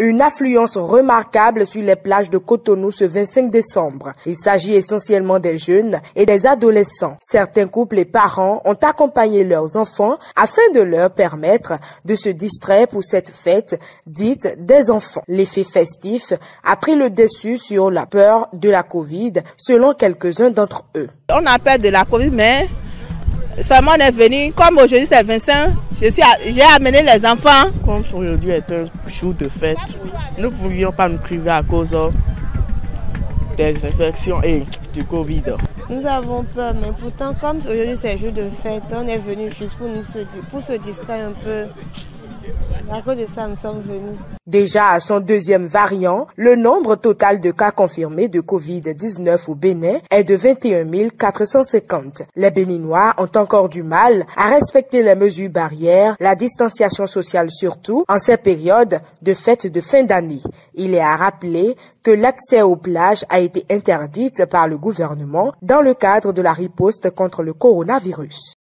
une affluence remarquable sur les plages de Cotonou ce 25 décembre. Il s'agit essentiellement des jeunes et des adolescents. Certains couples et parents ont accompagné leurs enfants afin de leur permettre de se distraire pour cette fête dite des enfants. L'effet festif a pris le dessus sur la peur de la Covid selon quelques-uns d'entre eux. On a peur de la Covid mais Seulement on est venu, comme aujourd'hui c'est Vincent, j'ai amené les enfants. Comme aujourd'hui est un jour de fête, nous ne pouvions pas nous priver à cause des infections et du Covid. Nous avons peur, mais pourtant comme aujourd'hui c'est jour de fête, on est venu juste pour, nous, pour se distraire un peu. Déjà à son deuxième variant, le nombre total de cas confirmés de Covid-19 au Bénin est de 21 450. Les Béninois ont encore du mal à respecter les mesures barrières, la distanciation sociale surtout en ces périodes de fêtes de fin d'année. Il est à rappeler que l'accès aux plages a été interdite par le gouvernement dans le cadre de la riposte contre le coronavirus.